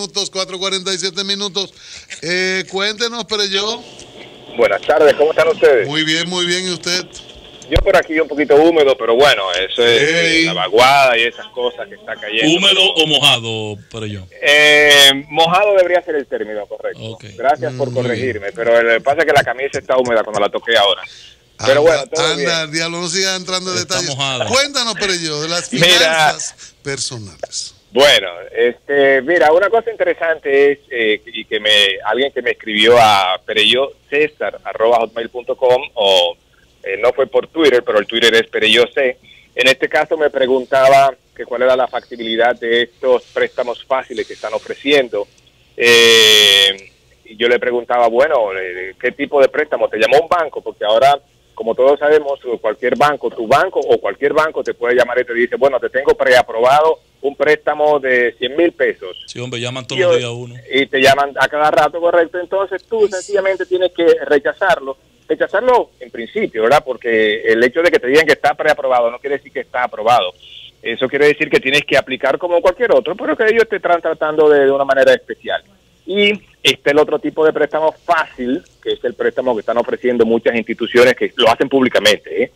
minutos, 4.47 minutos. Eh, cuéntenos, pero yo. Buenas tardes, ¿cómo están ustedes? Muy bien, muy bien, ¿y usted? Yo por aquí un poquito húmedo, pero bueno, eso es la vaguada y esas cosas que está cayendo. ¿Húmedo o mojado, pero yo? Eh, mojado debería ser el término correcto. Gracias por corregirme, pero el pasa es que la camisa está húmeda cuando la toqué ahora. Pero bueno, todo anda, bien. diablo, no siga entrando en detalles. mojada. Cuéntanos, pero yo, de las Mira. finanzas personales. Bueno, este, mira, una cosa interesante es eh, y que me alguien que me escribió a Perello César arroba hotmail.com o eh, no fue por Twitter, pero el Twitter es Perello C. En este caso me preguntaba que cuál era la factibilidad de estos préstamos fáciles que están ofreciendo. Eh, y yo le preguntaba, bueno, eh, ¿qué tipo de préstamo? ¿Te llamó un banco? Porque ahora, como todos sabemos, cualquier banco, tu banco o cualquier banco te puede llamar y te dice, bueno, te tengo preaprobado un préstamo de 100 mil pesos. Sí, hombre, llaman todos los días a uno. Y te llaman a cada rato, correcto. Entonces tú sencillamente tienes que rechazarlo. Rechazarlo en principio, ¿verdad? Porque el hecho de que te digan que está preaprobado no quiere decir que está aprobado. Eso quiere decir que tienes que aplicar como cualquier otro, pero que ellos te están tratando de, de una manera especial. Y está el otro tipo de préstamo fácil, que es el préstamo que están ofreciendo muchas instituciones que lo hacen públicamente. ¿eh?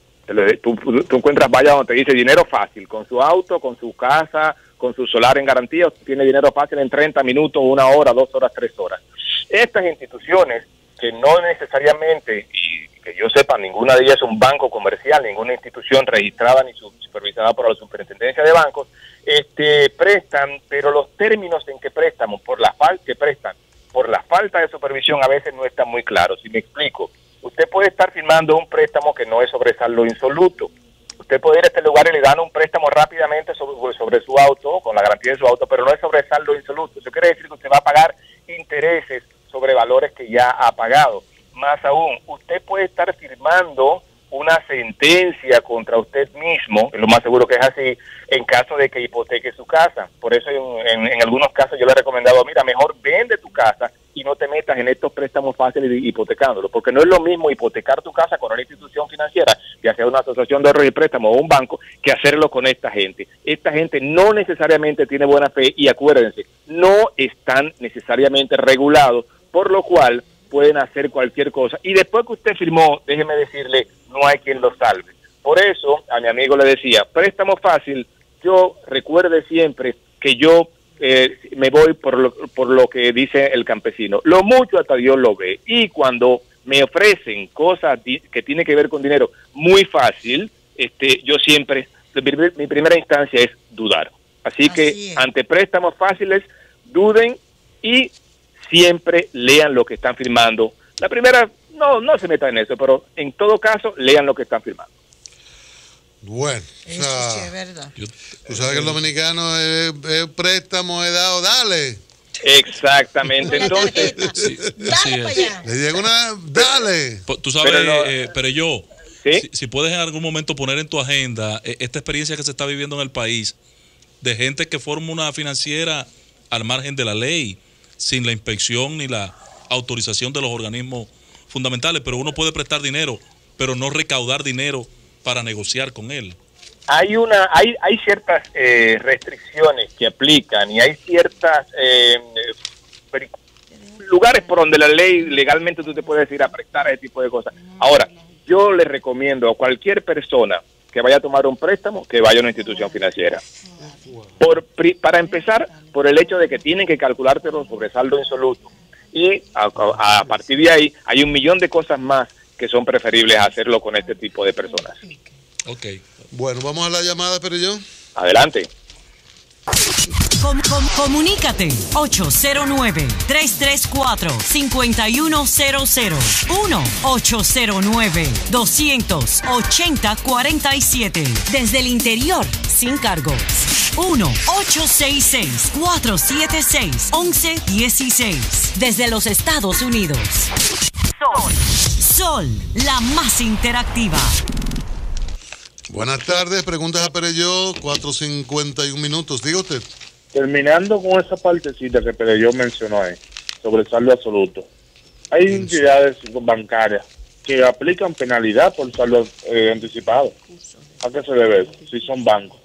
Tú, tú encuentras vaya donde te dice dinero fácil, con su auto, con su casa, con su solar en garantía, tiene dinero fácil en 30 minutos, una hora, dos horas, tres horas. Estas instituciones que no necesariamente, y que yo sepa, ninguna de ellas es un banco comercial, ninguna institución registrada ni su- supervisada por la superintendencia de bancos, este, prestan, pero los términos en que prestan, por la que prestan, por la falta de supervisión a veces no están muy claros. Si me explico, usted puede estar firmando un préstamo que no es sobre saldo insoluto. Usted puede ir a este lugar y le dan un préstamo rápidamente sobre, sobre su auto, con la garantía de su auto, pero no es sobre saldo insoluto. Eso quiere decir que usted va a pagar intereses sobre valores que ya ha pagado. Más aún, usted puede estar firmando una sentencia contra usted mismo, que lo más seguro que es así, en caso de que hipoteque su casa. Por eso en, en- en algunos casos yo le he recomendado, mira, mejor vende tu casa y no te metas en estos préstamos fáciles de hipotecándolo, porque no es lo mismo hipotecar tu casa con una institución financiera, ya sea una asociación de ahorro y préstamo o un banco, que hacerlo con esta gente. Esta gente no necesariamente tiene buena fe y acuérdense, no están necesariamente regulados, por lo cual pueden hacer cualquier cosa. Y después que usted firmó, déjeme decirle, no hay quien lo salve. Por eso a mi amigo le decía, préstamo fácil, yo recuerde siempre que yo eh, me voy por lo, por lo que dice el campesino. Lo mucho hasta Dios lo ve. Y cuando me ofrecen cosas que tienen que ver con dinero muy fácil, este, yo siempre, mi primera instancia es dudar. Así, que ante préstamos fáciles, duden y siempre lean lo que están firmando. La primera, no, no se metan en eso, pero en todo caso, lean lo que están firmando. Bueno, o Eso sea, sí es verdad. tú sabes que el dominicano es, es préstamo, he dado, dale. Exactamente. Entonces, es. Le llega una, dale. Tú sabes, Pero no- eh, pero yo, si, si puedes en algún momento poner en tu agenda eh, esta experiencia que se está viviendo en el país, de gente que forma una financiera al margen de la ley, sin la inspección ni la autorización de los organismos fundamentales, pero uno puede prestar dinero, pero no recaudar dinero para negociar con él. hay una hay hay ciertas eh, restricciones que aplican y hay ciertas eh, peri- lugares por donde la ley legalmente tú te puedes ir a prestar ese tipo de cosas. Ahora, yo le recomiendo a cualquier persona que vaya a tomar un préstamo que vaya a una institución financiera. Por, para empezar, por el hecho de que tienen que calculártelo sobre saldo insoluto. Y a partir de ahí hay un millón de cosas más que son preferibles hacerlo con este tipo de personas. Ok. Bueno, vamos a la llamada, pero yo. Adelante. Com- com- comunícate 809-334-5100 1-809-280-47 desde el interior sin cargos 1-866-476-1116 desde los Estados Unidos Sol, Sol, la más interactiva Buenas tardes, preguntas a Pereyó, 4.51 minutos. Diga usted. Terminando con esa partecita que Pereyó mencionó ahí, sobre el saldo absoluto. Hay entidades bancarias que aplican penalidad por saldo eh, anticipado. ¿A qué se debe eso? Si son bancos.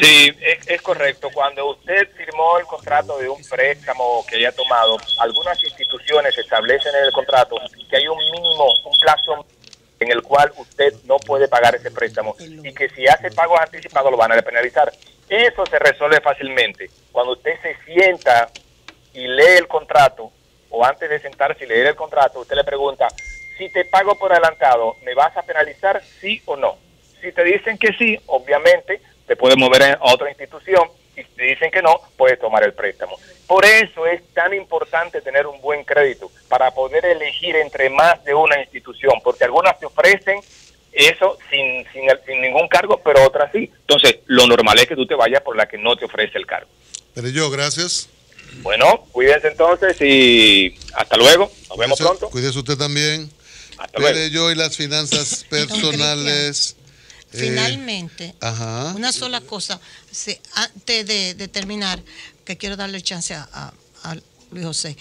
Sí, es, es, correcto. Cuando usted firmó el contrato de un préstamo que haya tomado, algunas instituciones establecen en el contrato que hay un mínimo, un plazo en el cual usted no puede pagar ese préstamo y que si hace pagos anticipados lo van a penalizar. Eso se resuelve fácilmente. Cuando usted se sienta y lee el contrato, o antes de sentarse y leer el contrato, usted le pregunta, si te pago por adelantado, ¿me vas a penalizar sí o no? Si te dicen que sí, obviamente te puedes mover a otra institución y si te dicen que no, puedes tomar el préstamo. Por eso es tan importante tener un buen crédito, para poder elegir entre más de una institución, porque algunas te ofrecen eso sin, sin, sin ningún cargo, pero otras sí. Entonces, lo normal es que tú te vayas por la que no te ofrece el cargo. Pero yo, gracias. Bueno, cuídense entonces y hasta luego. Nos vemos pronto. Cuídese usted también. Hasta luego. yo y las finanzas personales. Eh, Finalmente, una sola cosa, antes de, terminar, que quiero darle chance a, Luis José.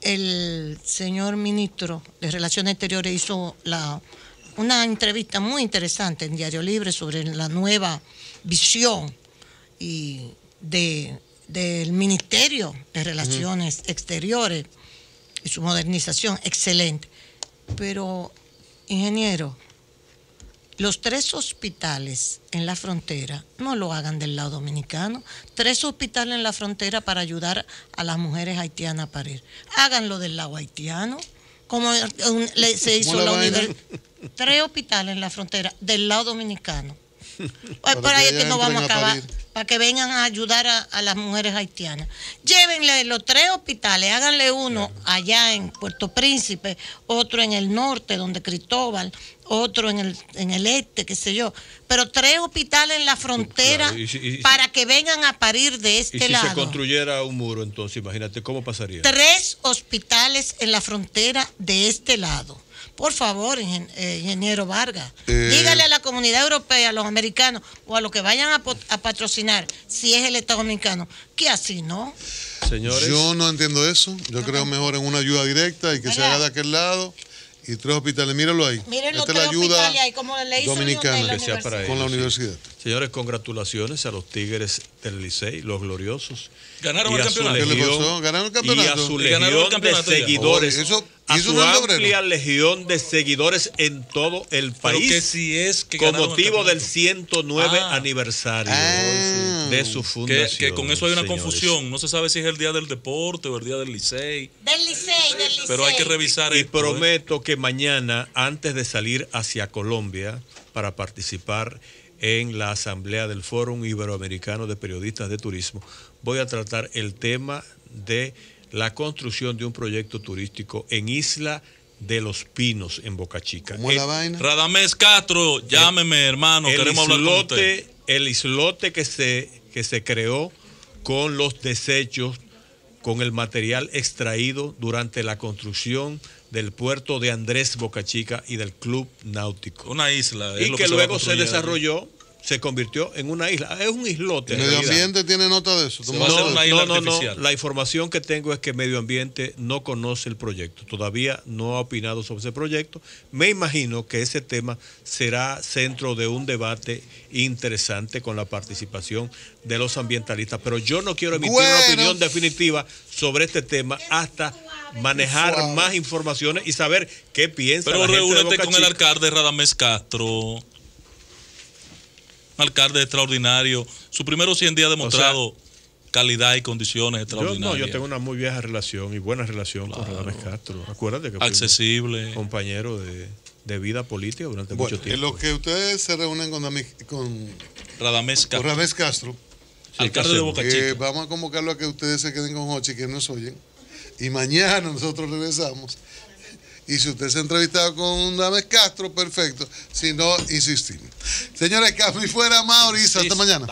El señor ministro de Relaciones Exteriores hizo la, una entrevista muy interesante en Diario Libre sobre la nueva visión y de del Ministerio de Relaciones Exteriores y su modernización, excelente. Pero, ingeniero, los tres hospitales en la frontera no lo hagan del lado dominicano. Tres hospitales en la frontera para ayudar a las mujeres haitianas a parir. Háganlo del lado haitiano, como se hizo la, universidad. Tres hospitales en la frontera del lado dominicano. Por ahí es que no vamos a acabar para que vengan a ayudar a, las mujeres haitianas. Llévenle los tres hospitales, háganle uno allá en Puerto Príncipe, otro en el norte, donde Cristóbal, otro en el, en el este, qué sé yo. Pero tres hospitales en la frontera para que vengan a parir de este y si lado. se construyera un muro, entonces imagínate cómo pasaría. Tres hospitales en la frontera de este lado. Por favor, eh, ingeniero Vargas, eh, dígale a la comunidad europea, a los americanos o a los que vayan a, patrocinar, si es el Estado dominicano, que así no. Señores. Yo no entiendo eso. Yo creo mejor en una ayuda directa y que se haga de aquel lado y tres hospitales. Míralo ahí. Mírenlo Esta es la ayuda ahí, como le hizo dominicana que sea para con la universidad. Señores, congratulaciones a los Tigres del Licey, los gloriosos. Ganaron el campeonato. ¿Qué le pasó? Ganaron el campeonato. Y a su legión de seguidores. eso, a su amplia legión de seguidores en todo el país. que si es que con motivo del 109 ah. aniversario ah. de su fundación. Que, con eso hay una confusión. No se sabe si es el día del deporte o el día. Del Licey, del Licey. Pero hay que revisar Y ¿eh? prometo que mañana, antes de salir hacia Colombia para participar en la asamblea del Fórum Iberoamericano de Periodistas de Turismo, voy a tratar el tema de la construcción de un proyecto turístico en Isla de los Pinos, en Boca Chica. ¿Cómo es la vaina? Radamés Castro, llámeme, hermano, queremos hablar con usted. El islote que se, que se creó con los desechos, con el material extraído durante la construcción del puerto de Andrés Boca Chica y del Club Náutico. Una isla. y que, luego se desarrolló se convirtió en una isla. Es un islote. ¿El medio ambiente tiene nota de eso? No, no, no, La información que tengo es que medio ambiente no conoce el proyecto. Todavía no ha opinado sobre ese proyecto. Me imagino que ese tema será centro de un debate interesante con la participación de los ambientalistas. Pero yo no quiero emitir una opinión definitiva sobre este tema hasta manejar más informaciones y saber qué piensa Pero la gente reúnete con el alcalde Radamés Castro alcalde extraordinario. Su primero 100 días ha demostrado calidad y condiciones extraordinarias. Yo, no, yo tengo una muy vieja relación y buena relación con Radames Castro. Acuérdate que accesible, compañero de, vida política durante mucho tiempo. En lo que ustedes se reúnen con, con Radamés Castro, Castro alcalde de Boca Chica. vamos a convocarlo a que ustedes se queden con Ochi, que nos oyen. Y mañana nosotros regresamos y si usted se ha entrevistado con Dames Castro, perfecto. Si no, insistimos. Señores, Cami fuera, Mauricio. Hasta mañana.